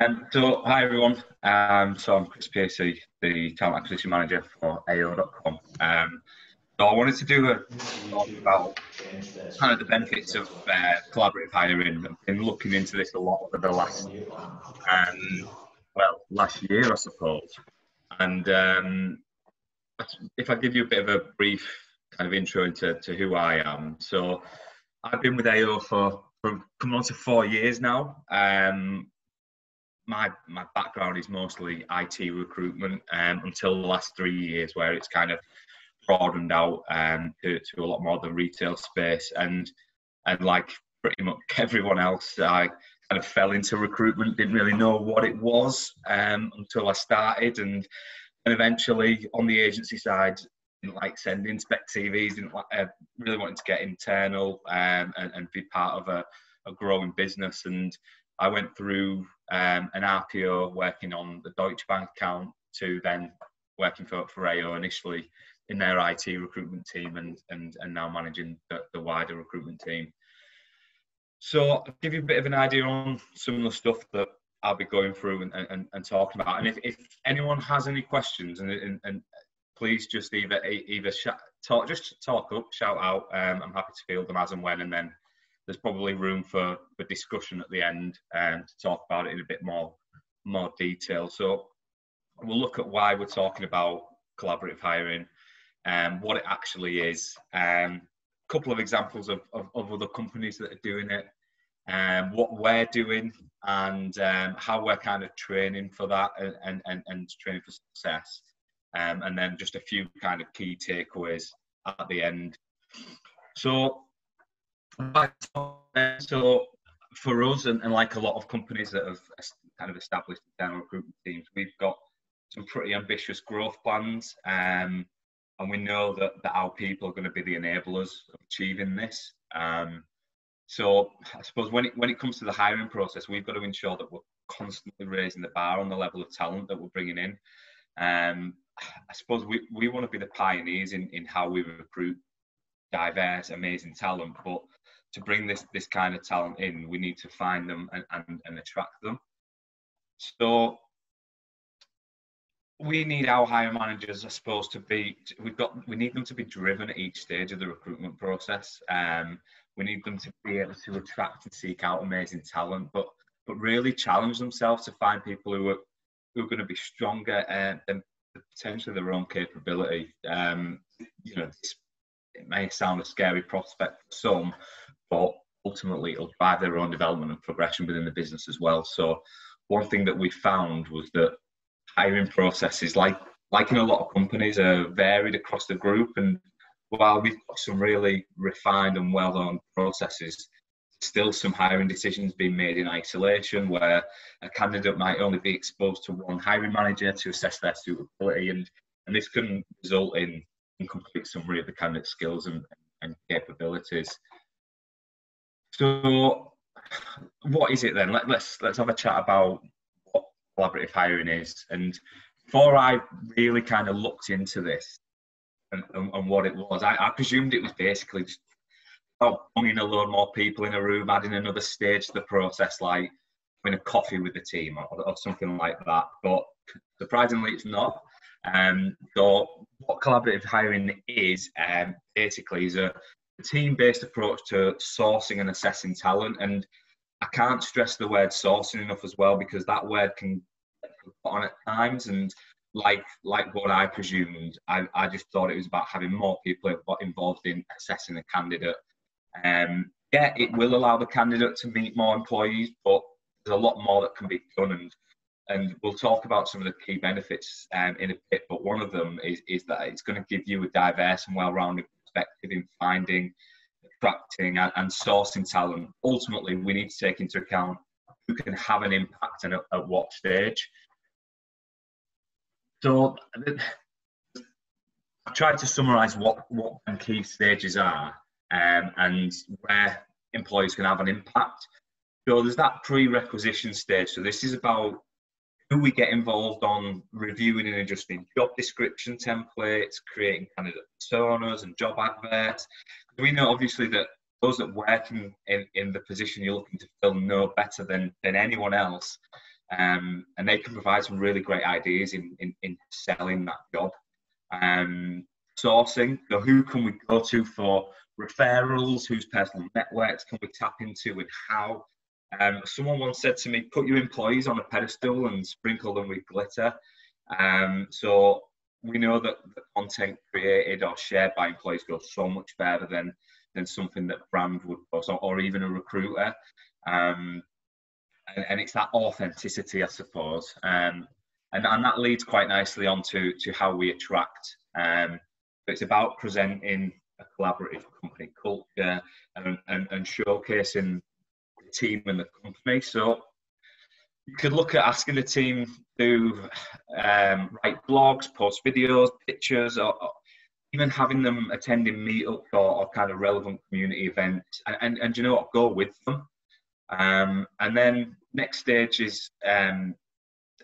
Um, so, hi everyone. Um, so, I'm Chris Piercy, the talent acquisition manager for AO.com. Um, so, I wanted to do a talk about kind of the benefits of uh, collaborative hiring. I've been looking into this a lot over the last, um, well, last year, I suppose. And um, if I give you a bit of a brief kind of intro into to who I am. So, I've been with AO for, for coming on to four years now. Um, my my background is mostly IT recruitment um, until the last three years, where it's kind of broadened out um, to, to a lot more the retail space. And and like pretty much everyone else, I kind of fell into recruitment. Didn't really know what it was um, until I started, and and eventually on the agency side, like sending spec CVs. Didn't like, uh, really wanting to get internal um, and, and be part of a, a growing business. And I went through um, an RPO working on the Deutsche Bank account to then working for, for AO initially in their IT recruitment team and, and, and now managing the, the wider recruitment team. So I'll give you a bit of an idea on some of the stuff that I'll be going through and, and, and talking about. And if, if anyone has any questions, and, and, and please just either either talk, just talk up, shout out. Um, I'm happy to field them as and when, and then there's probably room for, for discussion at the end and to talk about it in a bit more more detail. So we'll look at why we're talking about collaborative hiring and um, what it actually is. And a um, couple of examples of, of, of, other companies that are doing it, and um, what we're doing, and um, how we're kind of training for that and, and, and training for success. Um, and then just a few kind of key takeaways at the end. So so for us, and, and, like a lot of companies that have kind of established internal recruitment teams, we've got some pretty ambitious growth plans, um, and we know that, that our people are going to be the enablers of achieving this. Um, so I suppose when it when it comes to the hiring process, we've got to ensure that we're constantly raising the bar on the level of talent that we're bringing in. Um, I suppose we, we want to be the pioneers in, in how we recruit diverse, amazing talent, but to bring this this kind of talent in, we need to find them and, and, and attract them. So we need our hiring managers, I suppose, to be. We've got. We need them to be driven at each stage of the recruitment process. Um, we need them to be able to attract and seek out amazing talent, but but really challenge themselves to find people who are who are going to be stronger uh, than potentially their own capability. Um, you know, it may sound a scary prospect for some, but ultimately it'll drive their own development and progression within the business as well. So one thing that we found was that hiring processes, like like in a lot of companies, are varied across the group. And while we've got some really refined and well-known processes, still some hiring decisions being made in isolation where a candidate might only be exposed to one hiring manager to assess their suitability and, and this can result in incomplete summary of the candidate's skills and, and capabilities. So, what is it then? Let, let's let's have a chat about what collaborative hiring is. And before I really kind of looked into this and, and, and what it was, I, I, presumed it was basically just about bringing a load more people in a room, adding another stage to the process, like having a coffee with the team or, or something like that. But surprisingly, it's not. Um, so, what collaborative hiring is um, basically is a team-based approach to sourcing and assessing talent. And I can't stress the word sourcing enough as well because that word can put on at times. And like like what I presumed, I, I just thought it was about having more people involved in assessing a candidate. Um, yeah, it will allow the candidate to meet more employees, but there's a lot more that can be done. And and we'll talk about some of the key benefits um, in a bit. But one of them is is that it's going to give you a diverse and well-rounded perspective in finding, attracting, and, and sourcing talent. Ultimately, we need to take into account who can have an impact and at, at what stage. So, I've tried to summarise what what key stages are um, and where employees can have an impact. So there's that pre-requisition stage. So this is about who we get involved on reviewing and adjusting job description templates, creating candidate personas and job adverts. We know obviously that those that work in, in, in, the position you're looking to fill know better than, than anyone else um, and they can provide some really great ideas in, in, in selling that job. Um, sourcing, so who can we go to for referrals, whose personal networks can we tap into, and how. Um, someone once said to me, put your employees on a pedestal and sprinkle them with glitter. Um, so we know that the content created or shared by employees goes so much better than than something that brand would post or, or even a recruiter. Um, and, and, it's that authenticity, I suppose. Um, and, and that leads quite nicely on to, to how we attract. Um, it's about presenting a collaborative company culture and, and, and showcasing the team and the company. So you could look at asking the team to um, write blogs, post videos, pictures, or, or, even having them attending meetups or, or kind of relevant community events. And, and, and you know what? Go with them. Um, and then next stage is um,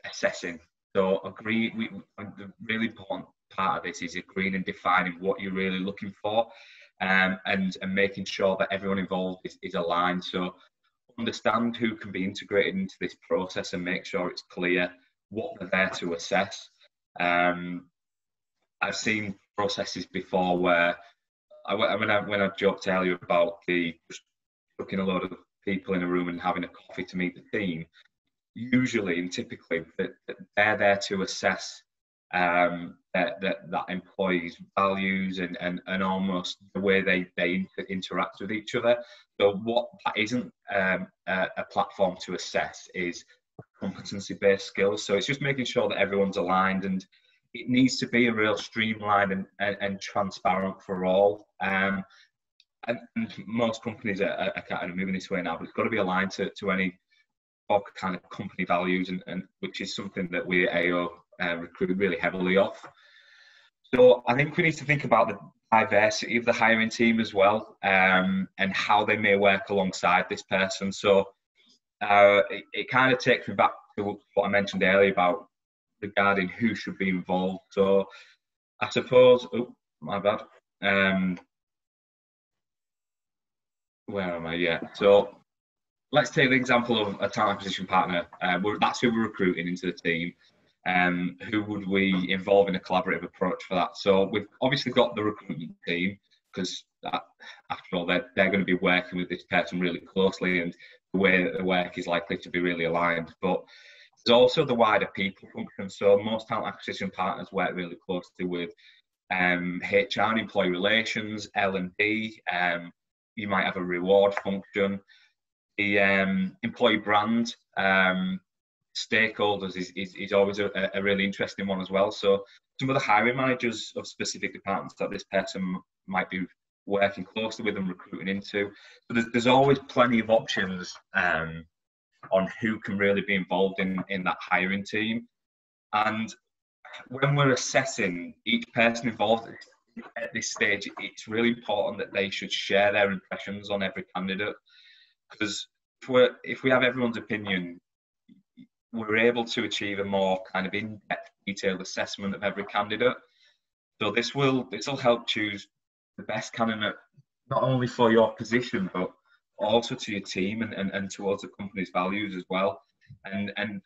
assessing. So agree. We, the really important part of this is agreeing and defining what you're really looking for, um, and and making sure that everyone involved is, is aligned. So understand who can be integrated into this process and make sure it's clear what they're there to assess. Um, I've seen processes before where I, when I when I joked earlier about the just looking a lot of people in a room and having a coffee to meet the team, usually and typically that, they're there to assess um, that, that, that employees' values and, and, and almost the way they, they inter- interact with each other. So what that isn't um, a, a, platform to assess is competency-based skills. So it's just making sure that everyone's aligned and it needs to be a real streamlined and, and, and transparent for all. Um, and, and, most companies are, are, kind of moving this way now, but it's got to be aligned to, to any kind of company values, and, and which is something that we at AO uh, recruit really heavily off. So I think we need to think about the diversity of the hiring team as well, um, and how they may work alongside this person. So uh, it, it kind of takes me back to what I mentioned earlier about regarding who should be involved. So I suppose, oh my bad. Um, where am I? Yeah. So let's take the example of a talent acquisition partner. Uh, that's who we're recruiting into the team. Um, who would we involve in a collaborative approach for that? So we've obviously got the recruitment team because after all, they're, they're going to be working with this person really closely and the way that the work is likely to be really aligned. But there's also the wider people function. So most talent acquisition partners work really closely with um, HR and employee relations, L&D, um, you might have a reward function. The um, employee brand um, stakeholders is, is, is always a, a, really interesting one as well. So some of the hiring managers of specific departments that this person might be working closely with and recruiting into. So there's, there's always plenty of options um, on who can really be involved in, in that hiring team. And when we're assessing each person involved, at this stage, it's really important that they should share their impressions on every candidate because if, we if we have everyone's opinion, we're able to achieve a more kind of in-depth, detailed assessment of every candidate. So this will this will help choose the best candidate not only for your position but also to your team and, and, and towards the company's values as well. And and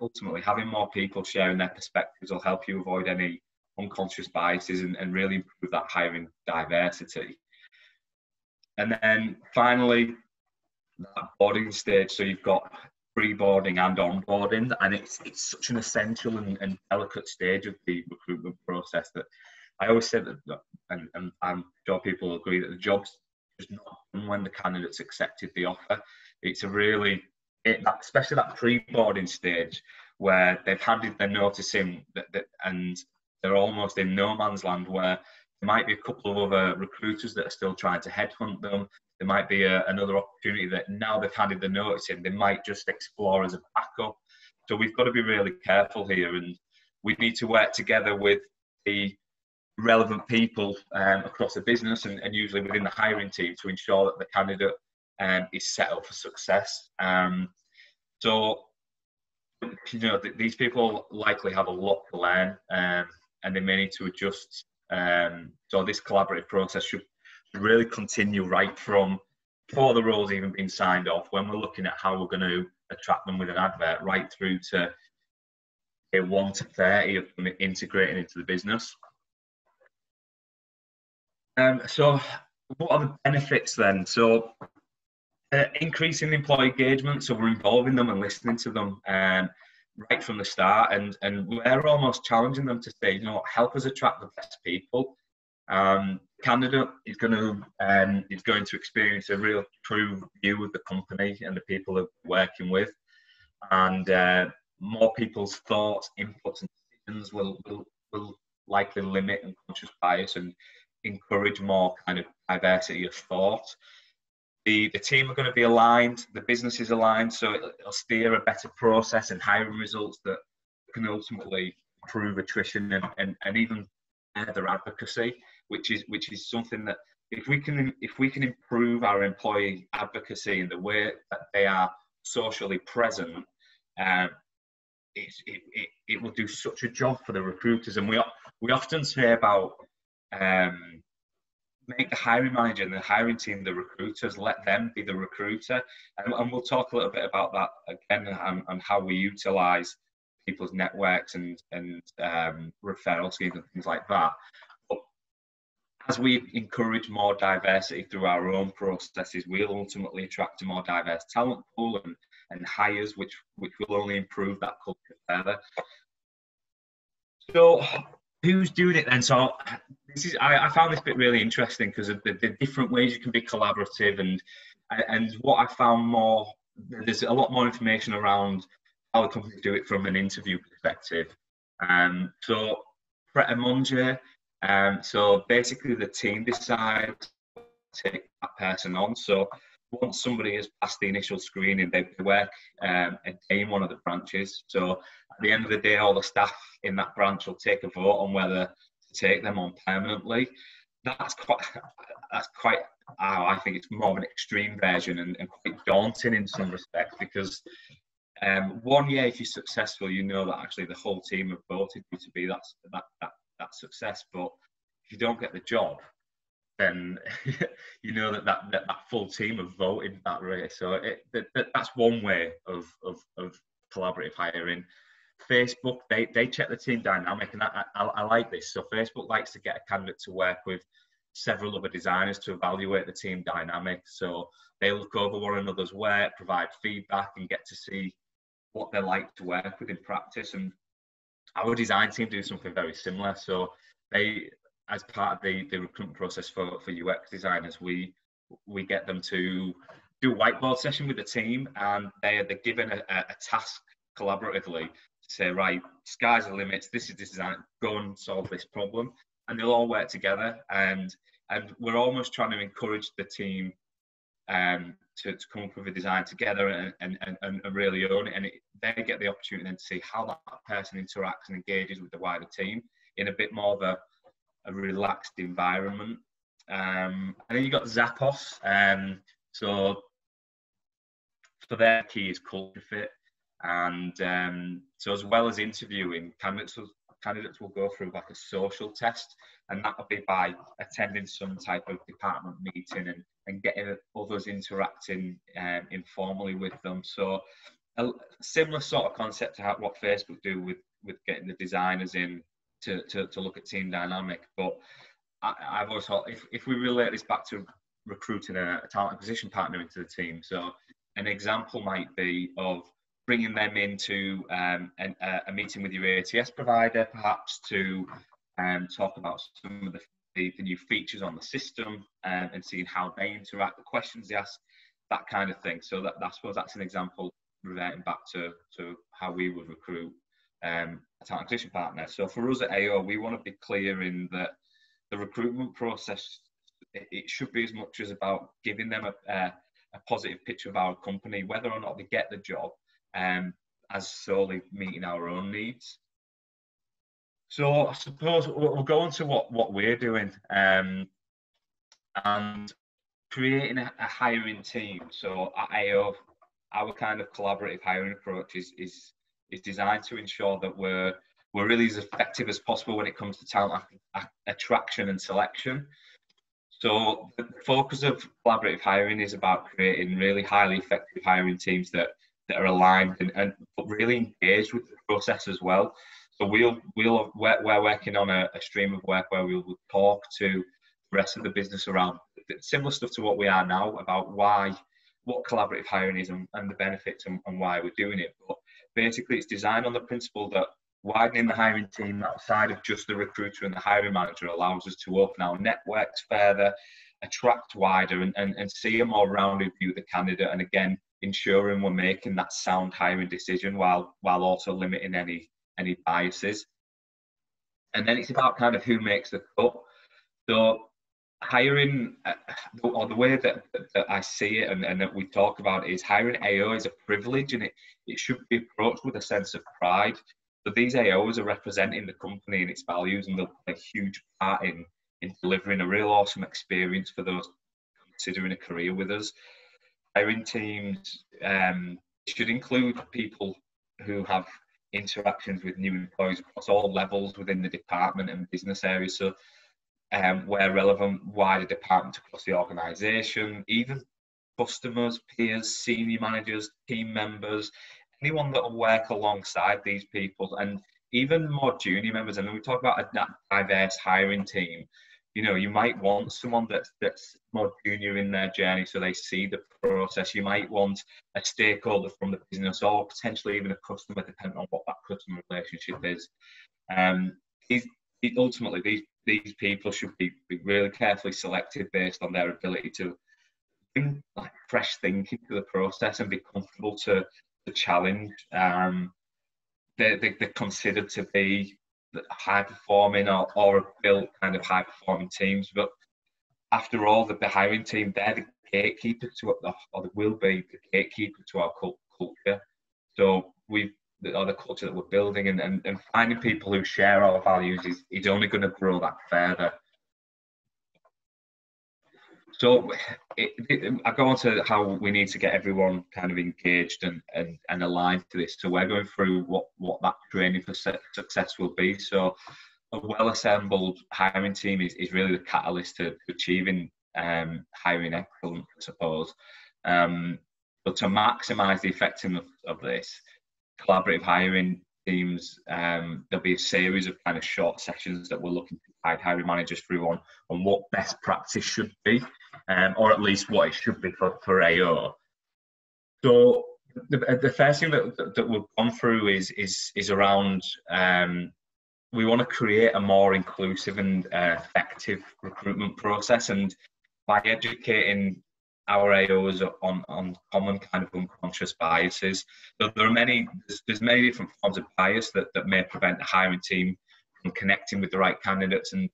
ultimately having more people sharing their perspectives will help you avoid any unconscious biases and, and really improve that hiring diversity. And then finally, that boarding stage. So you've got pre-boarding and onboarding, and it's it's such an essential and, and delicate stage of the recruitment process that I always say that, and, and I'm sure people agree that the job's just not done when the candidate's accepted the offer. It's a really, it, that, especially that pre-boarding stage where they've handed their notice in that, that, and they're almost in no man's land where there might be a couple of other recruiters that are still trying to headhunt them. There might be a, another opportunity that now they've handed the notice in, they might just explore as a backup. So we've got to be really careful here, and we need to work together with the relevant people um, across the business and, and, usually within the hiring team to ensure that the candidate um, is set up for success. Um, so, you know, th- these people likely have a lot to learn. Um, and they may need to adjust. Um, so this collaborative process should really continue right from before the roles even been signed off when we're looking at how we're going to attract them with an advert, right through to a one to thirty of them integrating into the business. Um, so, what are the benefits then? So, uh, increasing employee engagement. So we're involving them and listening to them um, right from the start, and and we're almost challenging them to say, you know, help us attract the best people. Um, candidate is going to um, is going to experience a real true view of the company and the people they're working with, and uh, more people's thoughts, inputs, and decisions will will, will likely limit unconscious bias and encourage more kind of diversity of thought. The, the team are going to be aligned, the business is aligned, so it'll, steer a better process and hiring results that can ultimately improve attrition and, and, and even their advocacy, which is which is something that if we can if we can improve our employee advocacy in the way that they are socially present, um, it, it, it will do such a job for the recruiters. And we we often say about um, make the hiring manager and the hiring team the recruiters, let them be the recruiter. And, and we'll talk a little bit about that again and, and how we utilize people's networks and, and um, referral schemes and things like that. As we encourage more diversity through our own processes, we'll ultimately attract a more diverse talent pool and, and hires, which, which will only improve that culture further. So who's doing it then? So this is I, I found this bit really interesting because of the, the, different ways you can be collaborative and and what I found more there's a lot more information around how the companies do it from an interview perspective. Um, so Pret a um, so basically the team decides to take that person on. So once somebody has passed the initial screening, they work um, a day in one of the branches. So at the end of the day, all the staff in that branch will take a vote on whether to take them on permanently. That's quite, that's quite, oh, I think it's more of an extreme version and, and quite daunting in some respects because um, one year, if you're successful, you know that actually the whole team have voted you to be that, that, that, that success. But if you don't get the job, then you know that that, that, that full team have voted that race. So it, that, that's one way of, of, of collaborative hiring. Facebook, they, they check the team dynamic, and I, I, I like this. So Facebook likes to get a candidate to work with several other designers to evaluate the team dynamic. So they look over one another's work, provide feedback, and get to see what they like to work with in practice. And our design team do something very similar. So they as part of the, the recruitment process for, for UX designers, we we get them to do a whiteboard session with the team and they, they're given a, a task collaboratively to say, right, sky's the limits, this is the design, go and solve this problem. And they'll all work together and and we're almost trying to encourage the team um, to, to come up with a design together and, and, and, and really own it. And it, they get the opportunity then to see how that person interacts and engages with the wider team in a bit more of a a relaxed environment. Um, and then you've got Zappos. Um, so for their key is culture fit. And um, so as well as interviewing, candidates will, candidates will go through like a social test and that will be by attending some type of department meeting and, and getting others interacting um, informally with them. So a similar sort of concept to what Facebook do with, with getting the designers in to, to, to look at team dynamic. But I, have always thought if, if we relate this back to recruiting a, a talent acquisition partner into the team, so an example might be of bringing them into um, an, a meeting with your ATS provider, perhaps to um, talk about some of the, the, the, new features on the system um, and seeing how they interact, the questions they ask, that kind of thing. So that, I suppose that's an example reverting back to, to how we would recruit um, a talent acquisition partner. So for us at AO, we want to be clear in that the recruitment process it, should be as much as about giving them a, a, a, positive picture of our company, whether or not they get the job, um, as solely meeting our own needs. So I suppose we'll go on to what, what we're doing um, and creating a, a hiring team. So at AO, our kind of collaborative hiring approach is, is is designed to ensure that we're we're really as effective as possible when it comes to talent attraction and selection. So the focus of collaborative hiring is about creating really highly effective hiring teams that that are aligned and, and really engaged with the process as well. So we'll we'll we're, we're working on a, a, stream of work where we'll talk to the rest of the business around similar stuff to what we are now about why what collaborative hiring is and, and the benefits and, and, why we're doing it. But basically, it's designed on the principle that widening the hiring team outside of just the recruiter and the hiring manager allows us to open our networks further, attract wider, and, and, and see a more rounded view of the candidate. And again, ensuring we're making that sound hiring decision while while also limiting any any biases. And then it's about kind of who makes the cut. So hiring, uh, or the way that, that I see it and, and that we talk about is hiring AO is a privilege and it, it should be approached with a sense of pride. So these AOs are representing the company and its values and they'll play a huge part in, in delivering a real awesome experience for those considering a career with us. Hiring teams um, should include people who have interactions with new employees across all levels within the department and business areas. So, um, where relevant, wider departments across the organisation, even customers, peers, senior managers, team members, anyone that will work alongside these people, and even more junior members. And we talk about a diverse hiring team you know you might want someone that's that's more junior in their journey so they see the process. You might want a stakeholder from the business or potentially even a customer depending on what that customer relationship is. Um these, ultimately these these people should be, be really carefully selected based on their ability to bring like fresh thinking to the process and be comfortable to the challenge. Um they, they, they're considered to be high performing or, or built kind of high performing teams. But after all, the, the hiring team, they're the gatekeeper to it, or they will be the gatekeeper to our culture. So we've or the culture that we're building and, and, and finding people who share our values is, is only going to grow that further. So it, it, I go on to how we need to get everyone kind of engaged and, and, and aligned to this. So we're going through what, what that training for success will be. So a well-assembled hiring team is, is really the catalyst to achieving um, hiring excellence, I suppose. Um, but to maximise the effectiveness of this, collaborative hiring teams, um, there'll be a series of kind of short sessions that we're looking to guide hiring managers through on, on what best practice should be um, or at least what it should be for, for AO. So the, the first thing that, that we've gone through is is is around um, we want to create a more inclusive and uh, effective recruitment process, and by educating our AOs on, on common kind of unconscious biases. So there are many there's, there's many different forms of bias that, that may prevent the hiring team from connecting with the right candidates and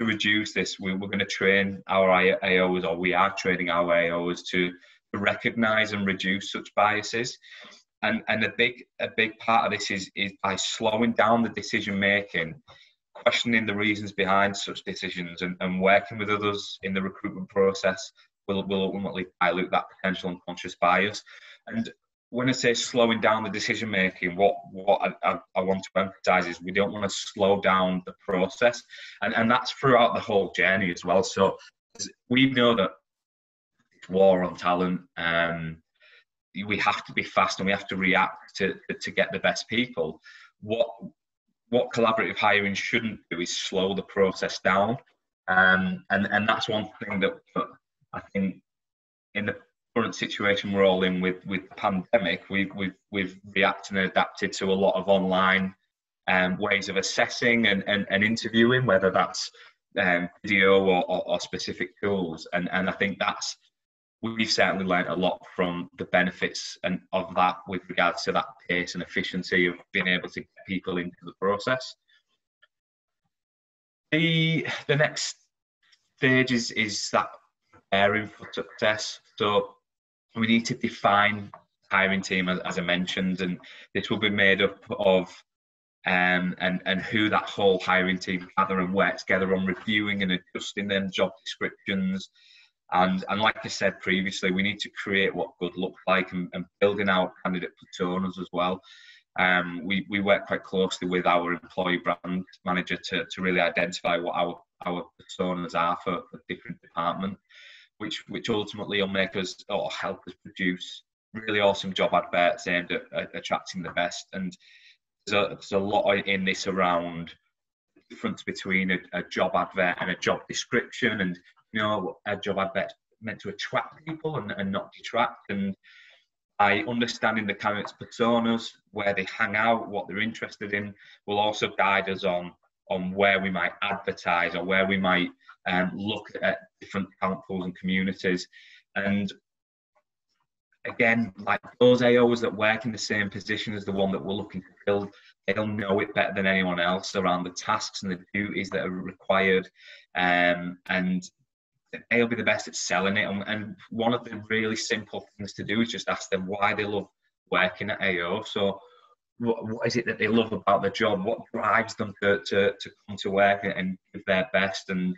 to reduce this, we, we're going to train our AOs, or we are training our AOs to, recognize and reduce such biases. And, and a big a big part of this is, is by slowing down the decision making, questioning the reasons behind such decisions, and, and working with others in the recruitment process will, will ultimately dilute that potential unconscious bias. And when I say slowing down the decision making, what what I, I, want to emphasize is we don't want to slow down the process, and and that's throughout the whole journey as well. So we know that war on talent. Um, we have to be fast and we have to react to to get the best people. What what collaborative hiring shouldn't do is slow the process down, um, and and that's one thing that I think in the current situation we're all in with with the pandemic, we've we've we've reacted and adapted to a lot of online um, ways of assessing and, and, and interviewing, whether that's um, video or, or, or, specific tools. And and I think that's we've certainly learned a lot from the benefits and of that with regards to that pace and efficiency of being able to get people into the process. The the next stage is is that preparing for success. So we need to define hiring team as, as I mentioned, and this will be made up of um, and and who that whole hiring team gather and work together on reviewing and adjusting them job descriptions. And, and like I said previously, we need to create what good looks like and, and building out candidate personas as well. Um, we, we work quite closely with our employee brand manager to, to really identify what our, our personas are for, for different departments which which ultimately will make us or help us produce really awesome job adverts aimed at, at attracting the best. And there's a, there's a lot in this around the difference between a, a job advert and a job description. And, you know, a job advert meant to attract people and, and not detract. And by understanding the candidates' personas, where they hang out, what they're interested in, will also guide us on on where we might advertise or where we might um, look at different talent pools and communities. And again, like those AOs that work in the same position as the one that we're looking to build, they'll know it better than anyone else around the tasks and the duties that are required. Um, and they'll be the best at selling it. And, and, one of the really simple things to do is just ask them why they love working at AO. So, what, what is it that they love about the job? What drives them to, to, to come to work and give their best? And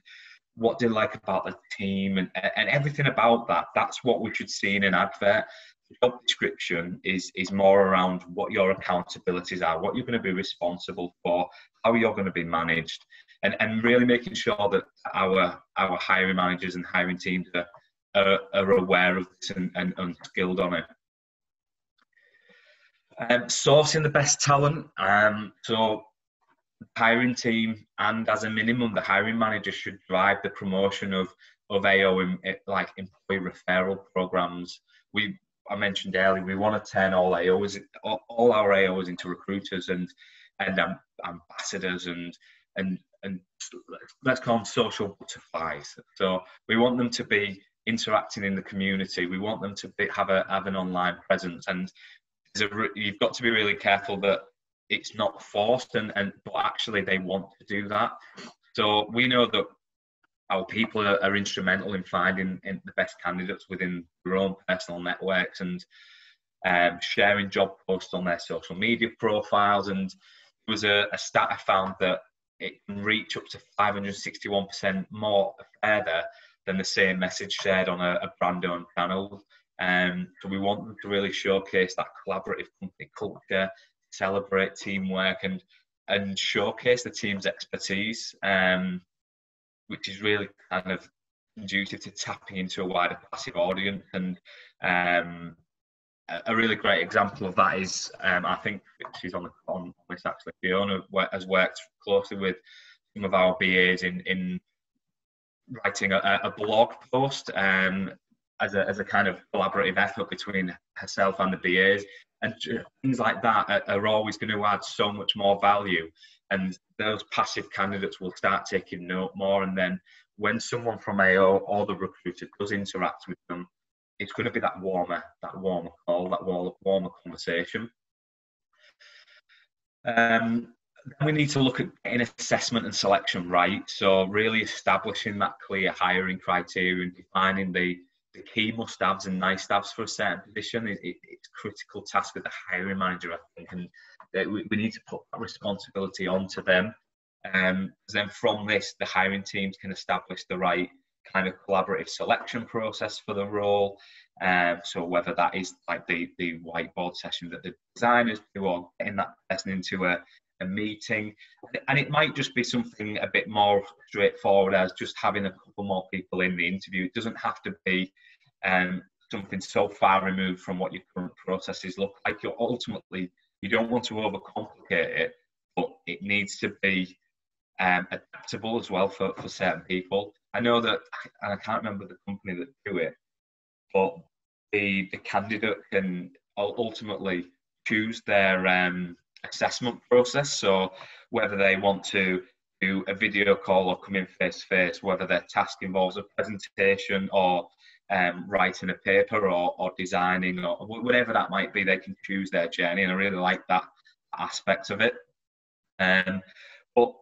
what do they like about the team and, and everything about that. That's what we should see in an advert. The job description is is more around what your accountabilities are, what you're going to be responsible for, how you're going to be managed, and, and really making sure that our our hiring managers and hiring teams are, are, are aware of this and, and, and skilled on it. Um, sourcing the best talent. Um, so hiring team and as a minimum the hiring manager should drive the promotion of of AO in, like employee referral programs. We I mentioned earlier we want to turn all AOs all our AOs into recruiters and and um, ambassadors and and and let's call them social butterflies. So we want them to be interacting in the community. We want them to be, have a have an online presence, and a, you've got to be really careful that it's not forced and, and but actually they want to do that. So we know that our people are, are instrumental in finding in the best candidates within their own personal networks and um, sharing job posts on their social media profiles. And there was a, a stat i found that it can reach up to 561% more further than the same message shared on a, a brand owned channel um, so we want them to really showcase that collaborative company culture, celebrate teamwork and and showcase the team's expertise, um, which is really kind of conducive to tapping into a wider passive audience. And um, a really great example of that is um, I think she's on the on this actually. Fiona has worked closely with some of our BAs in in writing a, a blog post um, as a as a kind of collaborative effort between herself and the BAs and things like that are, always going to add so much more value. And those passive candidates will start taking note more. And then when someone from AO or the recruiter does interact with them it's going to be that warmer that warmer call that warmer, warmer conversation. Um, then we need to look at getting assessment and selection right. So really establishing that clear hiring criteria and defining the the key must-haves and nice-haves for a certain position. It, it, it's critical task of the hiring manager, I think, and we, we, need to put that responsibility onto them. Um, then from this, the hiring teams can establish the right kind of collaborative selection process for the role. Um, so whether that is like the the whiteboard session that the designers do, or getting that person into a, a meeting, and it might just be something a bit more straightforward as just having a couple more people in the interview. It doesn't have to be um, something so far removed from what your current processes look like. You're ultimately you don't want to overcomplicate it, but it needs to be um, adaptable as well for, for certain people. I know that, and I can't remember the company that do it, but the the candidate can ultimately choose their um, assessment process. So whether they want to do a video call or come in face to face, whether their task involves a presentation or um, writing a paper or, or designing or whatever that might be, they can choose their journey. And I really like that aspect of it. Um, but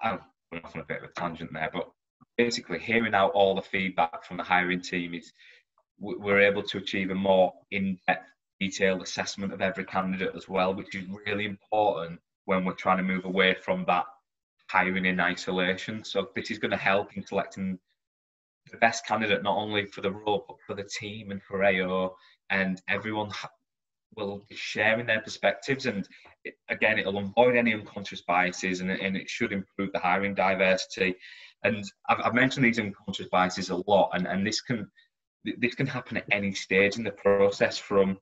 I'm off on a bit of a tangent there, but basically hearing out all the feedback from the hiring team is we're able to achieve a more in-depth detailed assessment of every candidate as well which is really important when we're trying to move away from that hiring in isolation so this is going to help in selecting the best candidate not only for the role but for the team and for AO, and everyone will be sharing their perspectives. And it, again, it'll avoid any unconscious biases, and, and it should improve the hiring diversity. And I've, I've, mentioned these unconscious biases a lot, and, and this can this can happen at any stage in the process from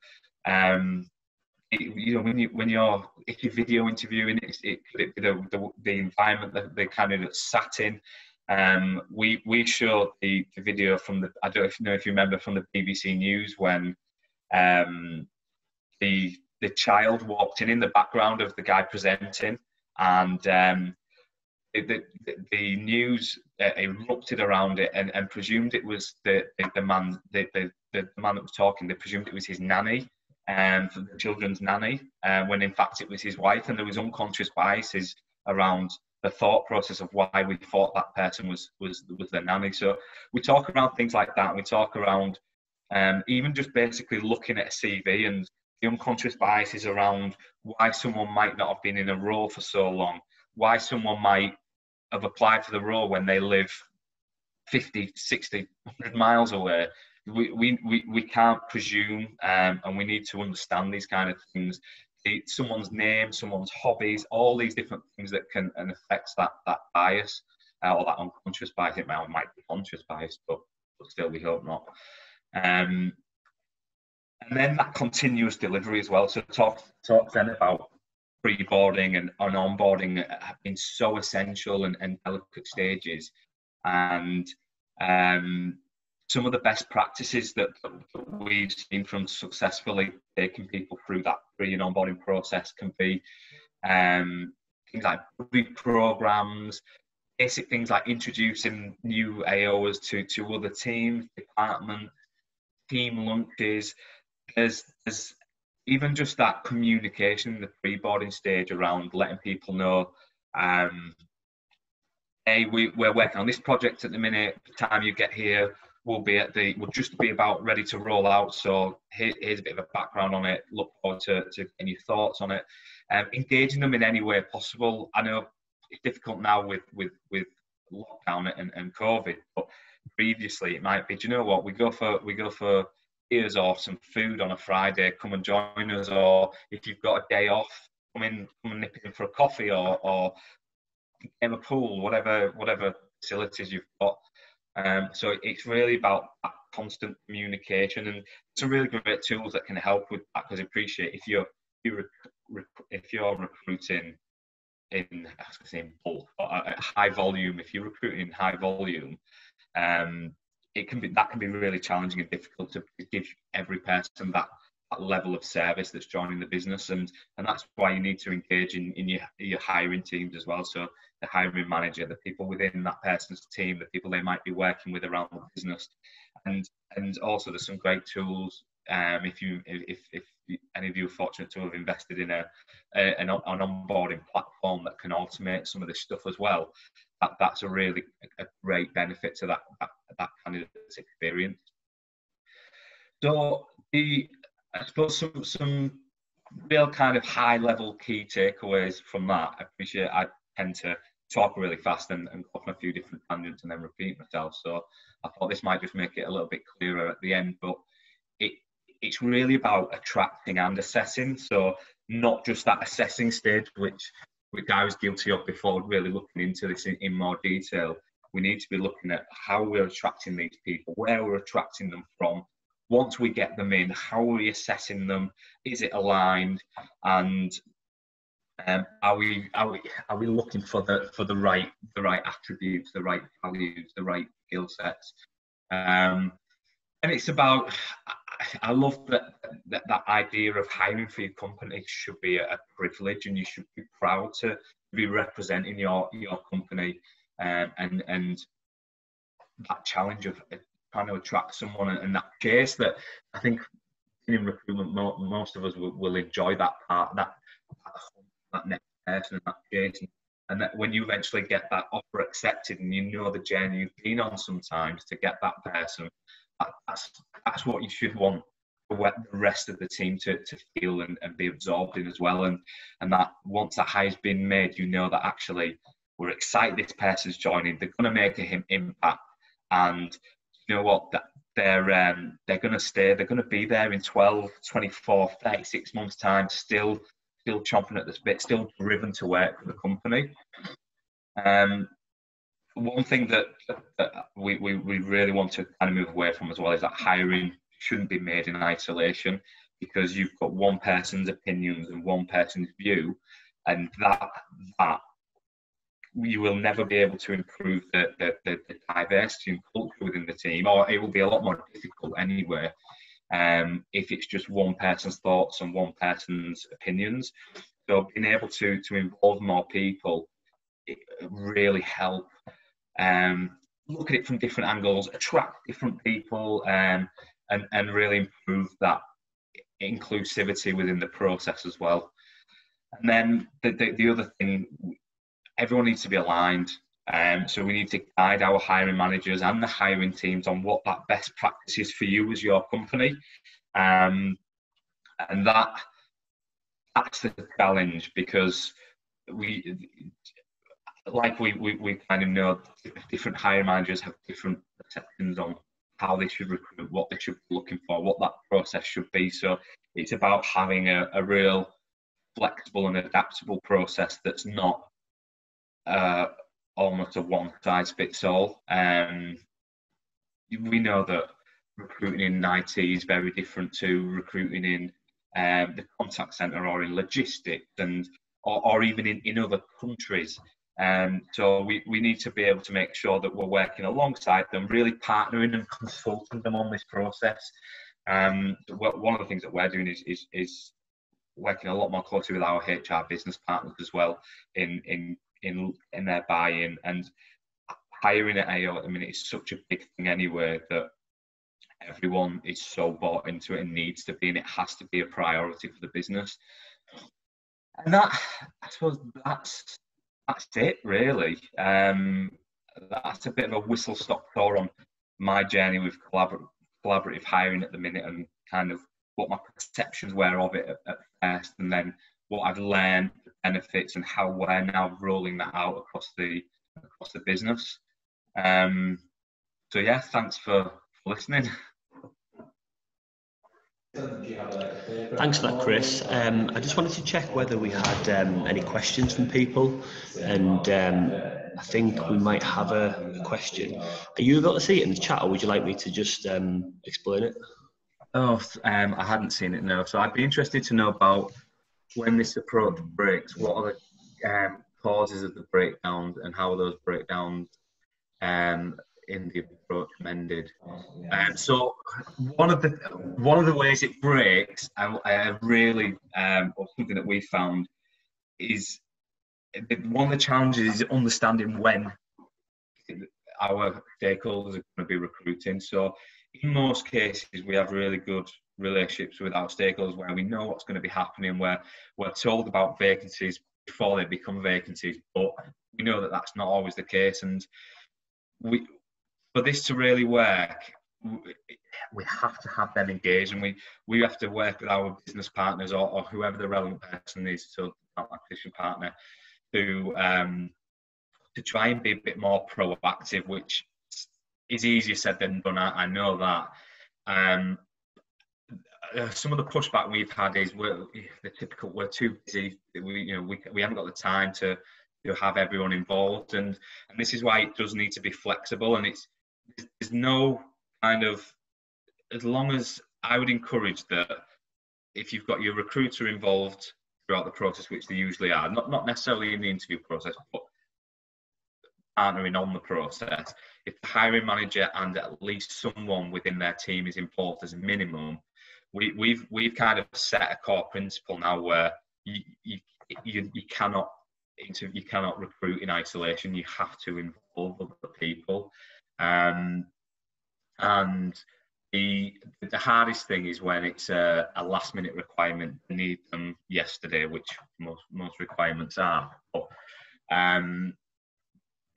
um, you know when you when you're if you're video interviewing it, it could be the, the, the environment that the candidate sat in um, we we showed the, the video from the I don't know if you remember from the BBC News when um, the the child walked in in the background of the guy presenting and um, the, the, the news uh, erupted around it and, and presumed it was the, the, the man the, the, the man that was talking they presumed it was his nanny um, the children's nanny, um, when in fact it was his wife, and there was unconscious biases around the thought process of why we thought that person was was was the nanny. So we talk around things like that. We talk around um, even just basically looking at a CV and the unconscious biases around why someone might not have been in a role for so long, why someone might have applied for the role when they live 50, 60, 100 miles away we, we, we, we can't presume um, and we need to understand these kind of things someone's name someone's hobbies all these different things that can and affects that that bias uh, or that unconscious bias. It might, might be conscious bias but, but still we hope not. Um, and then that continuous delivery as well. So talk talk then about pre-boarding and, and onboarding have been so essential and, and delicate stages. And um, some of the best practices that, we've seen from successfully taking people through that pre and onboarding process can be um, things like programs, basic things like introducing new AOs to, to other teams, departments, team lunches. There's, there's even just that communication in the pre-boarding stage around letting people know um, hey, we, we're working on this project at the minute. The time you get here, will be at the will just be about ready to roll out. So here, here's a bit of a background on it. Look forward to, to any thoughts on it. Um, engaging them in any way possible. I know it's difficult now with with with lockdown and, and COVID, but previously it might be. Do you know what? We go for we go for beers or some food on a Friday. Come and join us, or if you've got a day off, come in, come and nip in for a coffee or or game a pool, whatever whatever facilities you've got. Um, so it's really about that constant communication and some really great tools that can help with that. Because I appreciate if you're if you're recruiting in I was say in bulk, high volume, if you're recruiting in high volume, um, it can be that can be really challenging and difficult to give every person that, that level of service that's joining the business, and and that's why you need to engage in, in your your hiring teams as well. So the hiring manager, the people within that person's team, the people they might be working with around the business, and and also there's some great tools. Um, if you if if any of you are fortunate to have invested in a, a an, an onboarding platform that can automate some of this stuff as well, that that's a really a great benefit to that that, that candidate's experience. So the I suppose some some real kind of high level key takeaways from that. I appreciate I tend to talk really fast and, and go off on a few different tangents and then repeat myself. So I thought this might just make it a little bit clearer at the end. But it it's really about attracting and assessing. So not just that assessing stage, which which I was guilty of before really looking into this in, in more detail. We need to be looking at how we're attracting these people, where we're attracting them from. Once we get them in, how are we assessing them? Is it aligned? And um, are we are we are we looking for the for the right the right attributes, the right values, the right skill sets? Um, and it's about I love that, that that idea of hiring for your company should be a, privilege, and you should be proud to be representing your your company, um, and and that challenge of trying to attract someone and, that chase that I think in recruitment most of us will, will enjoy that part that, that that next person and that chasing. And that when you eventually get that offer accepted and you know the journey you've been on sometimes to get that person, that, that's that's what you should want the rest of the team to, to feel and, and be absorbed in as well. And and that once that hire's been made, you know that actually we're excited this person's joining. They're going to make a impact, and you know what that they're um, they're going to stay. They're going to be there in 12, 24, 36 months time, still still chomping at this bit, still driven to work for the company. Um, one thing that, that we, we, we really want to kind of move away from as well is that hiring shouldn't be made in isolation because you've got one person's opinions and one person's view, and that that you will never be able to improve the, the, the, diversity and culture within the team, or it will be a lot more difficult anyway. Um, if it's just one person's thoughts and one person's opinions, so being able to to involve more people really help um, look at it from different angles, attract different people, um, and and really improve that inclusivity within the process as well. And then the, the, the other thing, everyone needs to be aligned. Um, so we need to guide our hiring managers and the hiring teams on what that best practice is for you as your company. Um, and that that's the challenge because we like we, we, we kind of know different hiring managers have different perceptions on how they should recruit, what they should be looking for, what that process should be. So it's about having a, a real flexible and adaptable process that's not uh, almost a one size fits all. Um, we know that recruiting in IT is very different to recruiting in um, the contact center or in logistics and or, or even in, in other countries. Um, so we, we need to be able to make sure that we're working alongside them, really partnering and consulting them on this process. Um, one of the things that we're doing is, is, is working a lot more closely with our HR business partners as well in in in in their buy-in and hiring at AO at the minute is such a big thing anyway that everyone is so bought into it and needs to be and it has to be a priority for the business. And that I suppose that's that's it really. Um, that's a bit of a whistle stop tour on my journey with collaborative, collaborative hiring at the minute and kind of what my perceptions were of it at, at first, and then what I've learned, benefits, and how we're now rolling that out across the across the business. Um, so yeah, thanks for, for listening. Thanks for that, Chris. Um, I just wanted to check whether we had um, any questions from people, and um, I think we might have a, a, question. Are you able to see it in the chat, or would you like me to just um, explain it? Oh, um, I hadn't seen it no. So I'd be interested to know about when this approach breaks. What are the um, causes of the breakdowns, and how are those breakdowns in the approach mended. Um, so one of the one of the ways it breaks, I, I really, um, or something that we found, is one of the challenges is understanding when our stakeholders are going to be recruiting. So in most cases, we have really good relationships with our stakeholders where we know what's going to be happening, where we're told about vacancies before they become vacancies, but we know that that's not always the case. And we for this to really work, we have to have them engaged and we, we have to work with our business partners or, or whoever the relevant person is, so our acquisition partner, to um, to try and be a bit more proactive, which is easier said than done. I, I know that. Um, uh, some of the pushback we've had is we're the typical we're too busy. We you know we, we haven't got the time to have everyone involved, and and this is why it does need to be flexible. And it's there's no kind of as long as I would encourage that if you've got your recruiter involved throughout the process, which they usually are, not not necessarily in the interview process, but partnering on the process. If the hiring manager and at least someone within their team is involved as a minimum, we, we've we've kind of set a core principle now where you you, you, you cannot you cannot recruit in isolation. You have to involve other people. Um, and the the hardest thing is when it's a, a last minute requirement. Need them yesterday, which most most requirements are. But um,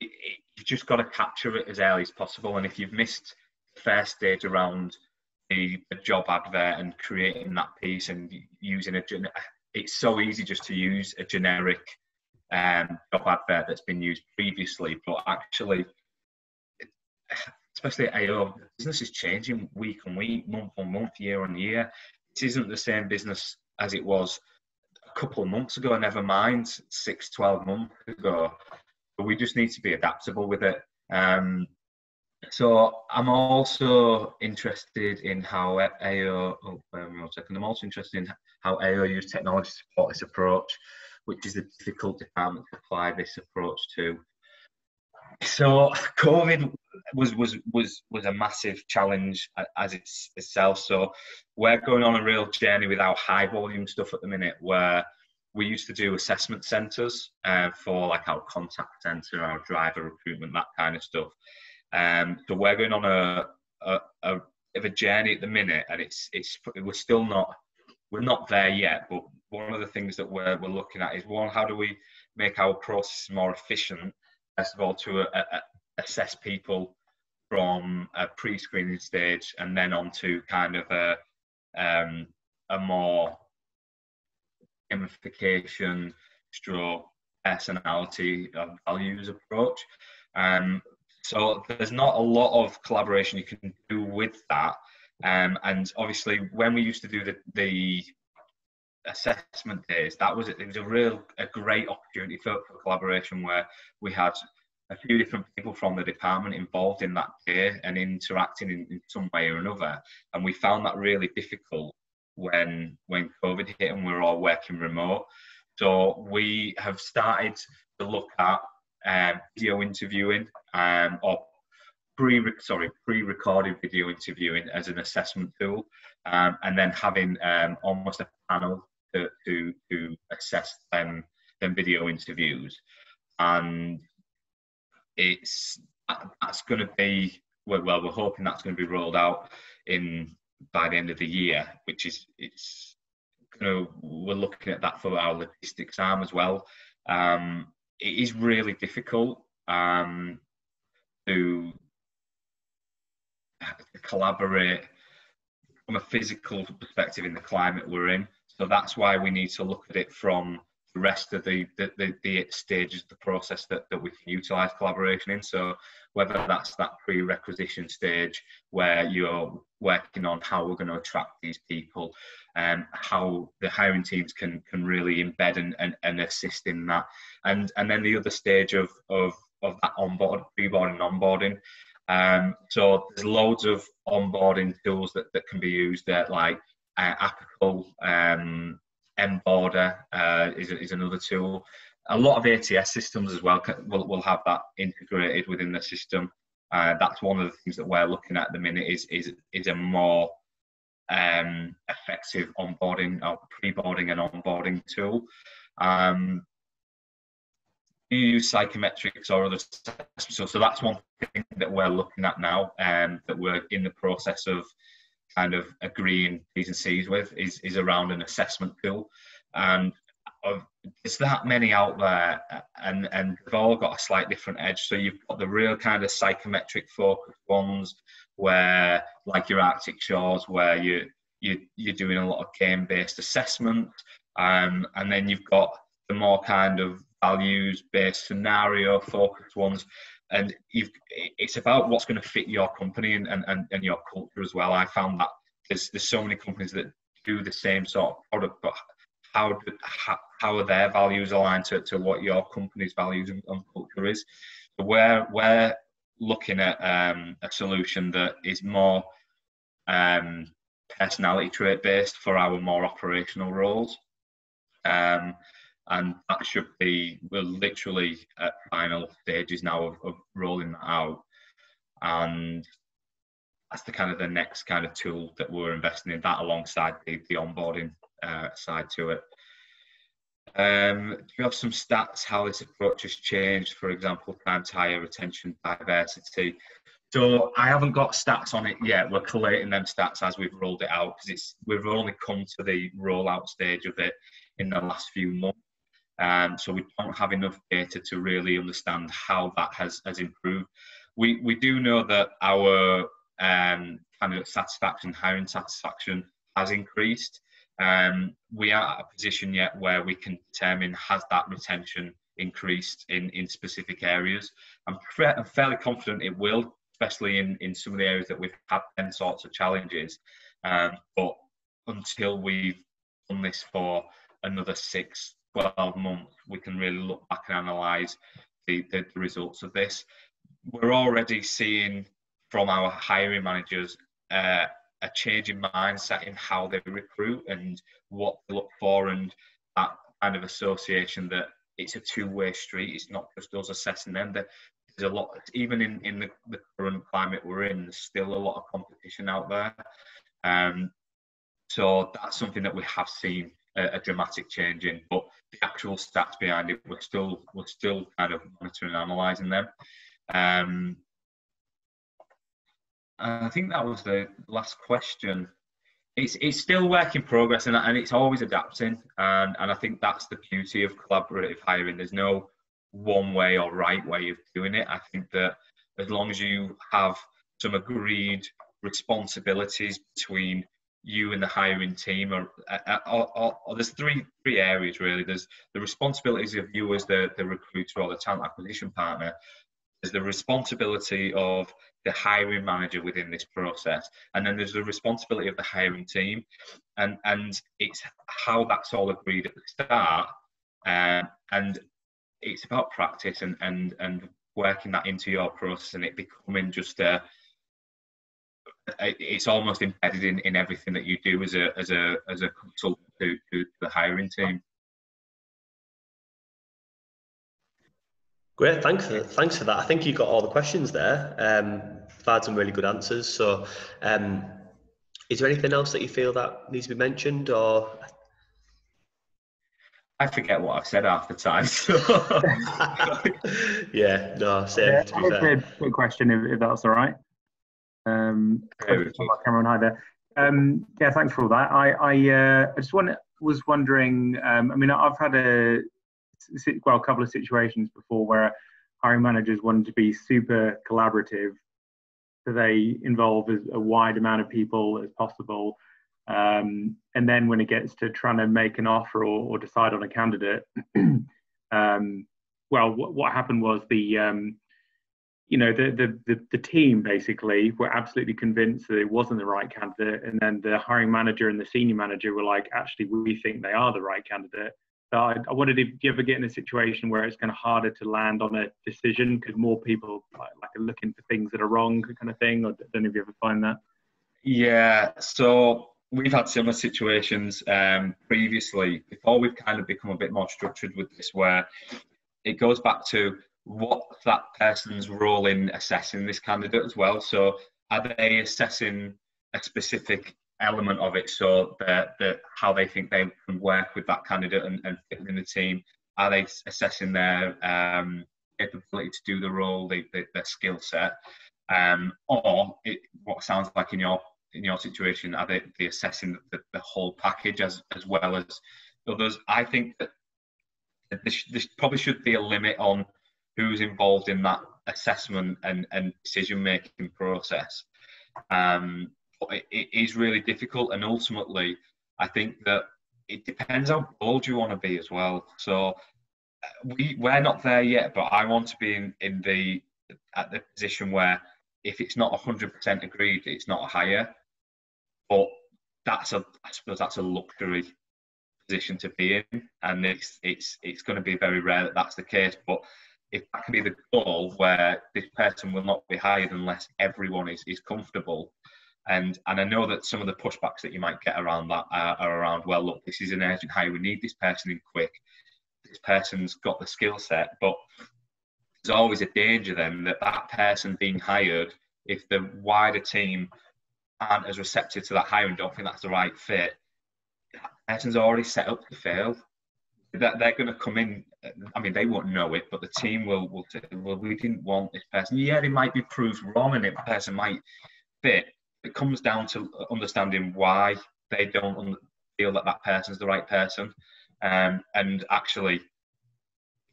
it, it, you've just got to capture it as early as possible. And if you've missed the first stage around the, the job advert and creating that piece and using a, it's so easy just to use a generic um, job advert that's been used previously, but actually especially at AO, business is changing week on week, month on month, year on year. This isn't the same business as it was a couple of months ago, never mind six, 12 months ago. But we just need to be adaptable with it. Um, so I'm also interested in how AO. Oh, one second. I'm also interested in how AO use technology to support this approach, which is a difficult department to apply this approach to. So COVID was was was was a massive challenge as it's itself. So we're going on a real journey without high volume stuff at the minute, where we used to do assessment centres uh, for like our contact centre, our driver recruitment, that kind of stuff. Um, so we're going on a, a, a of a journey at the minute, and it's it's we're still not we're not there yet. But one of the things that we're we're looking at is one, how do we make our process more efficient? First of all, to a, a, assess people from a pre-screening stage, and then on to kind of a um, a more gamification, stroke personality values approach. Um, so there's not a lot of collaboration you can do with that. Um, and obviously, when we used to do the, the assessment days, that was it was a real a great opportunity for, for collaboration where we had a few different people from the department involved in that day and interacting in, in some way or another. And we found that really difficult when when COVID hit and we were all working remote. So we have started to look at um, video interviewing um, or pre sorry pre-recorded video interviewing as an assessment tool, um, and then having um, almost a panel to, to to assess them them video interviews, and it's that's going to be well, well we're hoping that's going to be rolled out in by the end of the year, which is it's you know we're looking at that for our logistics arm as well. Um, it is really difficult um, to, to collaborate from a physical perspective in the climate we're in. So that's why we need to look at it from the rest of the, the, the, the stages of the process that, that we can utilize collaboration in. So whether that's that pre-requisition stage where you're working on how we're going to attract these people, um, how the hiring teams can can really embed and, and, and assist in that. And and then the other stage of of, of that onboard, pre-boarding onboarding. Um, so there's loads of onboarding tools that, that can be used there, like uh, Appical, um, Enboarder uh, is, is another tool. A lot of ATS systems as well will, will have that integrated within the system. Uh, that's one of the things that we're looking at at the minute is is is a more um, effective onboarding or pre-boarding and onboarding tool. Um, you use psychometrics or other so so that's one thing that we're looking at now and um, that we're in the process of kind of agreeing T's and C's with is, is around an assessment tool. And of, there's that many out there and, and they've all got a slight different edge. So you've got the real kind of psychometric focused ones where like your Arctic shores where you, you you're doing a lot of game based assessment. Um, and then you've got the more kind of values based scenario focused ones and it's about what's going to fit your company and, and, and your culture as well. I found that there's there's so many companies that do the same sort of product, but how how, how are their values aligned to, to what your company's values and, and culture is? So we're we're looking at um, a solution that is more um, personality trait based for our more operational roles. Um, and that should be we're literally at final stages now of, of rolling that out and that's the kind of the next kind of tool that we're investing in that alongside the, the onboarding uh, side to it um, do you have some stats how this approach has changed for example time to hire retention diversity so I haven't got stats on it yet. We're collating them stats as we've rolled it out because it's we've only come to the rollout stage of it in the last few months. Um, so we don't have enough data to really understand how that has, has improved. We, we do know that our um, candidate satisfaction, hiring satisfaction has increased. Um, we are at a position yet where we can determine has that retention increased in, in specific areas. I'm, I'm fairly confident it will, especially in, in some of the areas that we've had them sorts of challenges. Um, but until we've done this for another six 12 months, we can really look back and analyse the, the, the, results of this. we're already seeing from our hiring managers uh, a change in mindset in how they recruit and what they look for, and that kind of association that it's a two-way street. It's not just us assessing them. There's a lot, even in, in the, the current climate we're in, there's still a lot of competition out there. Um, so that's something that we have seen a, a, dramatic change in. But the actual stats behind it, we're still we're still kind of monitoring and analysing them. Um, I think that was the last question. It's it's still work in progress and, and it's always adapting. And, and I think that's the beauty of collaborative hiring. There's no one way or right way of doing it. I think that as long as you have some agreed responsibilities between you and the hiring team are, or, or, or, there's three three areas really. There's the responsibilities of you as the, the recruiter or the talent acquisition partner. There's the responsibility of the hiring manager within this process. And then there's the responsibility of the hiring team. And and it's how that's all agreed at the start. Um, and it's about practice and and and working that into your process and it becoming just a it's almost embedded in, in everything that you do as a as a as a consultant to, to the hiring team. Great, thanks for, thanks for that. I think you got all the questions there. Um, I've had some really good answers. So, um, is there anything else that you feel that needs to be mentioned, or? I forget what I've said half the time. So. yeah, no, same. Yeah, to be fair. Good question, if, if that's all right. Um, Cameron, hi there. Um, yeah, thanks for all that. I, I, uh, I just want, was wondering. Um, I mean, I've had a well, a couple of situations before where hiring managers wanted to be super collaborative, so they involve as a wide amount of people as possible. Um, and then when it gets to trying to make an offer or, or decide on a candidate, um, well, what, what, happened was the um, you know the, the, the the team basically were absolutely convinced that it wasn't the right candidate and then the hiring manager and the senior manager were like actually we think they are the right candidate. So i, I wondered if you ever get in a situation where it's kind of harder to land on a decision because more people like, like are looking for things that are wrong kind of thing or don't know if you ever find that? Yeah so we've had similar situations um, previously. Before we've kind of become a bit more structured with this where it goes back to what that person's role in assessing this candidate as well. So are they assessing a specific element of it so that, how they think they can work with that candidate and, and fit within the team? Are they assessing their um, capability to do the role, the, the, their skill set? Um, or it, what sounds like in your in your situation, are they, they assessing the, the whole package as, as well as others? I think that this, this probably should be a limit on who's involved in that assessment and, and decision making process. Um, it, it is really difficult, and ultimately, I think that it depends how bold you want to be as well. So uh, we we're not there yet, but I want to be in, in the at the position where if it's not hundred percent agreed, it's not a hire. But that's a I suppose that's a luxury position to be in, and it's it's it's going to be very rare that that's the case. But if that can be the goal where this person will not be hired unless everyone is, is comfortable. And and I know that some of the pushbacks that you might get around that are, are around, well, look, this is an urgent hire. We need this person in quick. This person's got the skill set, but there's always a danger then that that person being hired, if the wider team aren't as receptive to that hiring, don't think that's the right fit, that person's already set up to fail that they're going to come in. I mean, they won't know it, but the team will will say, "Well, we didn't want this person." Yeah, they might be proved wrong, and the person might fit. It comes down to understanding why they don't feel that that person's the right person, um, and actually,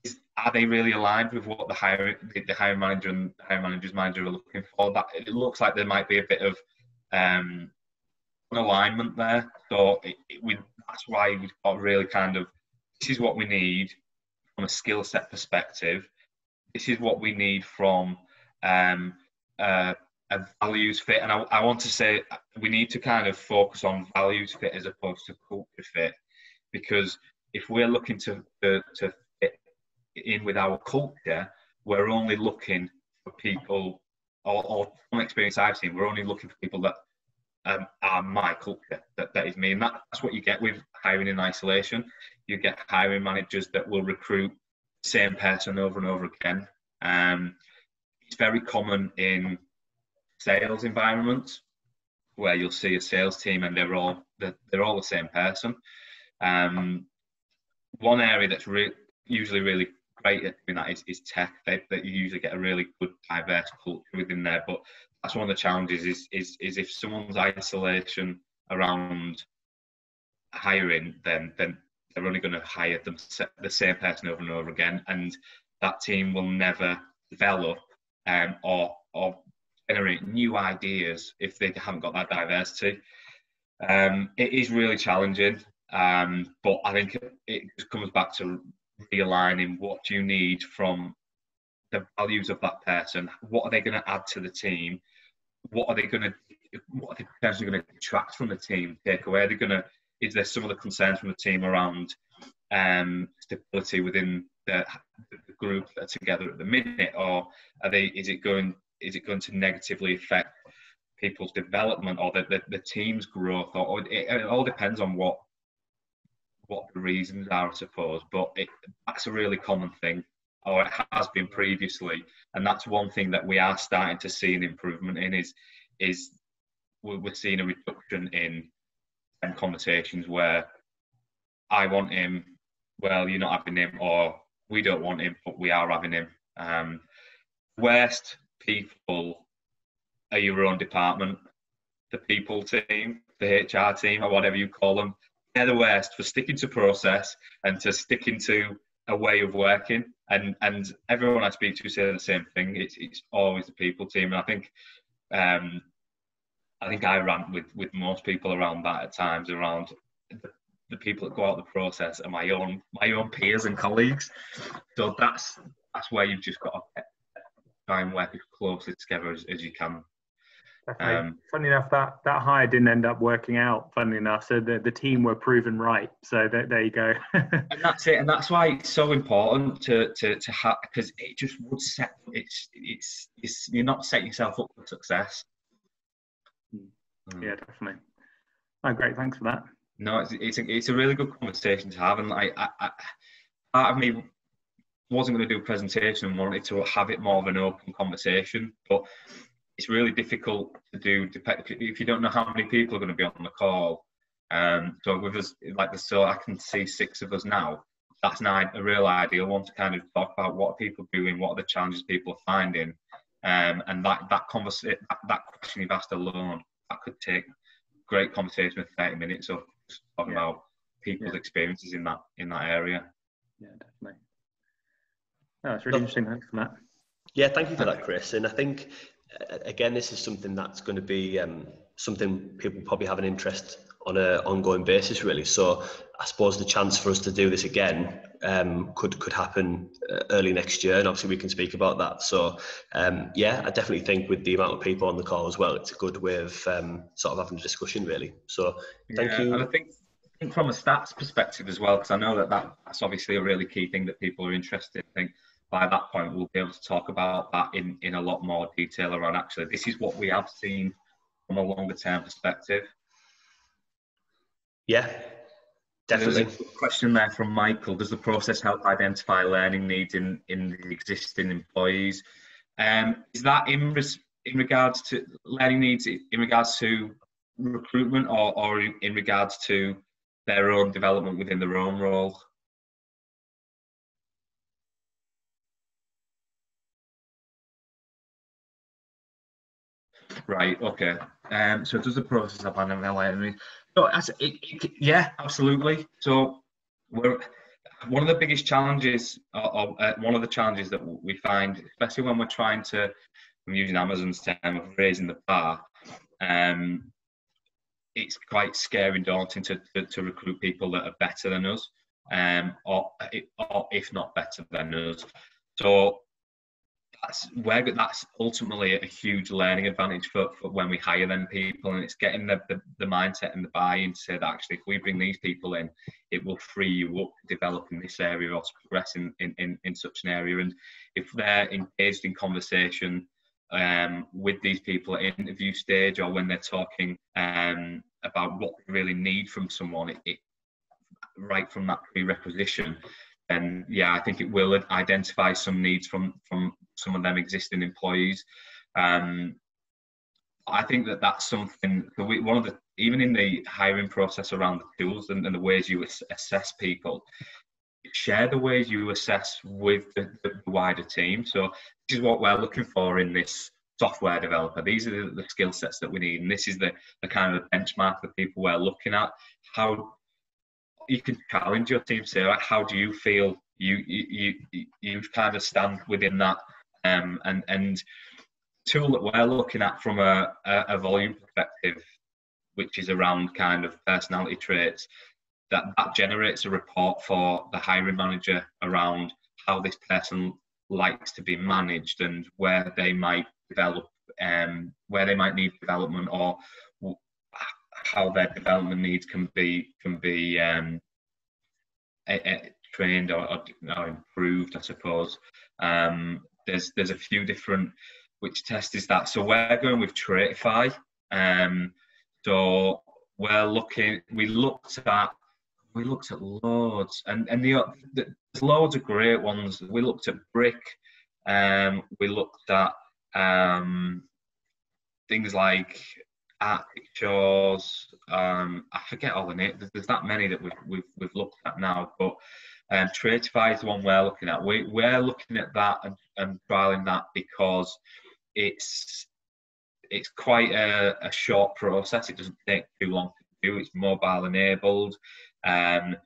is, are they really aligned with what the hiring the, hiring manager and the manager's manager are looking for? That it looks like there might be a bit of um, alignment there. So it, it, we, that's why we've got really kind of this is what we need from a skill set perspective. This is what we need from um, uh, a values fit. And I, I, want to say we need to kind of focus on values fit as opposed to culture fit, because if we're looking to, to, to fit in with our culture, we're only looking for people, or, or from experience I've seen, we're only looking for people that um, are my culture. That that is me, and that, that's what you get with hiring in isolation. You get hiring managers that will recruit the same person over and over again. Um, it's very common in sales environments where you'll see a sales team and they're all they're, they're all the same person. Um, one area that's re- usually really great at doing that is, is tech. They, that you usually get a really good diverse culture within there. But that's one of the challenges is is is if someone's isolation around hiring, then then they're only going to hire them the same person over and over again, and that team will never develop um, or or generate new ideas if they haven't got that diversity. Um, it is really challenging, um, but I think it comes back to realigning what you need from the values of that person. What are they going to add to the team? What are they going to what are they potentially going to detract from the team? Take away? Are they going to? Is there some of the concerns from the team around um, stability within the, the group that are together at the minute, or are they? Is it going? Is it going to negatively affect people's development or the, the, the team's growth? Or, or it, it all depends on what what the reasons are, I suppose. But it, that's a really common thing, or it has been previously, and that's one thing that we are starting to see an improvement in. Is is we're seeing a reduction in conversations where I want him, well, you're not having him, or we don't want him, but we are having him. Um, worst people are your own department, the people team, the HR team, or whatever you call them they're the worst for sticking to process and to sticking to a way of working. And and everyone I speak to say the same thing. It's it's always the people team. And I think um, I think I rant with with most people around that at times around the, the people that go out the process are my own my own peers and colleagues. So that's that's where you've just got to try and work as closely together as, as you can um, funny enough, that that hire didn't end up working out. Funny enough, so the, the team were proven right. So that, there you go. and that's it, and that's why it's so important to to to have because it just would set it's it's it's you're not setting yourself up for success. Mm. Yeah, definitely. Oh, great! Thanks for that. No, it's it's a, it's a really good conversation to have, and like I, I, part of me wasn't going to do a presentation and wanted to have it more of an open conversation, but it's really difficult to do if you don't know how many people are going to be on the call. Um, so with us, like the so I can see six of us now. That's not a real ideal one to kind of talk about what are people doing, what are the challenges people are finding, um, and that that conversation, that, that, question you've asked alone, that could take great conversation with thirty minutes of talking yeah. about people's yeah. experiences in that in that area. Yeah, definitely. Oh, it's really interesting. Thanks for that. Yeah, thank you for that, Chris. And I think again, this is something that's going to be um, something people probably have an interest on an ongoing basis, really. So I suppose the chance for us to do this again um, could could happen uh, early next year, and obviously we can speak about that. So um, yeah, I definitely think with the amount of people on the call as well, it's a good way of um, sort of having a discussion, really. So thank yeah, you. And I think, I think from a stats perspective as well, because I know that, that that's obviously a really key thing that people are interested. in. I think by that point we'll be able to talk about that in, in a lot more detail around actually this is what we have seen from a longer term perspective. Yeah, definitely. Question there from Michael. Does the process help identify learning needs in, in the existing employees? Um, is that in, res- in regards to learning needs in regards to recruitment or, or in regards to their own development within their own role? Right. Okay. Um. So does the process of analyzing? So it, it, yeah, absolutely. So we're one of the biggest challenges, or, or uh, one of the challenges that we find, especially when we're trying to, I'm using Amazon's term of raising the bar. Um, it's quite scary and daunting to, to, to recruit people that are better than us, um, or, or if not better than us. So that's where that's ultimately a huge learning advantage for, for when we hire them people and it's getting the, the, the mindset and the buy-in to say that actually if we bring these people in it will free you up to develop in this area or to progress in, in, in, in such an area. And if they're engaged in conversation um, with these people at interview stage or when they're talking um, about what they really need from someone, it, it, right from that prerequisition, then yeah, I think it will identify some needs from from some of them existing employees. Um, I think that that's something. One of the even in the hiring process around the tools and, and the ways you assess people, share the ways you assess with the, the, wider team. So this is what we're looking for in this software developer. These are the, the skill sets that we need, and this is the, the kind of benchmark that people we're looking at. How you can challenge your team. Say, how do you feel? You you you, you kind of stand within that, um, and and tool that we're looking at from a, a, a volume perspective, which is around kind of personality traits that that generates a report for the hiring manager around how this person likes to be managed and where they might develop um, where they might need development or how their development needs can be can be um, trained or, or, improved, I suppose. Um, there's there's a few different which test is that. So we're going with Traitify. Um, so we're looking. We looked at we looked at loads, and and the, the there's loads of great ones. We looked at Brick, um, we looked at um, things like Arctic Shores. Um, I forget all the names. There's, there's that many that we've we've, we've looked at now, but um, is the one we're looking at. We, we're looking at that and, and trialing that because it's it's quite a, a short process. It doesn't take too long to do. It's mobile enabled. Um,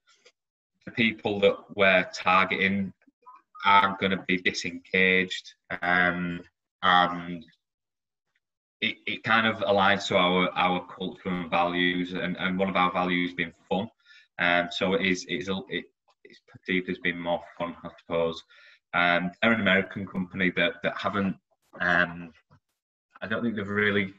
the people that we're targeting aren't going to be disengaged, um, and it, it kind of aligns to our our culture and values, and, and one of our values being fun. Um, so it is it is it, it's perceived as being more fun, I suppose. Um, they're an American company that that haven't. Um, I don't think they've really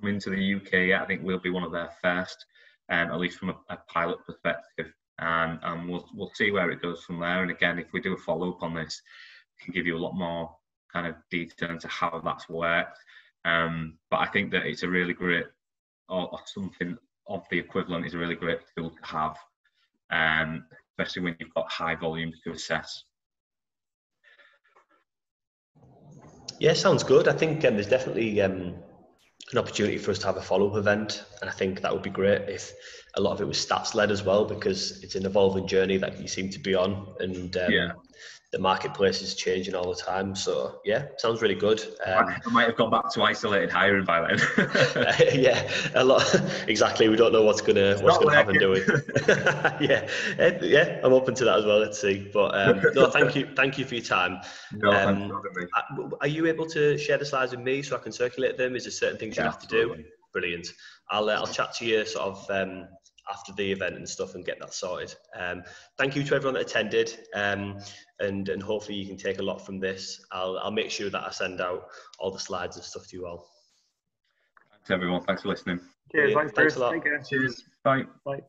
come into the UK yet. I think we'll be one of their first um, at least from a, a pilot perspective. And, and we'll, we'll see where it goes from there. And again, if we do a follow up on this, we can give you a lot more kind of detail into how that's worked. Um, but I think that it's a really great, or, or, something of the equivalent is a really great tool to have, um, especially when you've got high volumes to assess. Yeah, sounds good. I think um, there's definitely um, an opportunity for us to have a follow-up event and i think that would be great if a lot of it was stats led as well because it's an evolving journey that you seem to be on and um, yeah the marketplace is changing all the time. So yeah, sounds really good. Um, I might have gone back to isolated hiring by then. yeah, a lot. exactly. We don't know what's gonna it's what's gonna happen, do we? yeah, eh, yeah. I'm open to that as well. Let's see. But um, no, thank you, thank you for your time. No, um, are you able to share the slides with me so I can circulate them? Is there certain things yeah, you have to absolutely. do? Brilliant. I'll uh, I'll chat to you sort of um, after the event and stuff and get that sorted. Um, thank you to everyone that attended, um, and and hopefully you can take a lot from this. I'll I'll make sure that I send out all the slides and stuff to you all. Thanks everyone. Thanks for listening. Cheers. Thanks, thanks a lot. Cheers. Bye. Bye.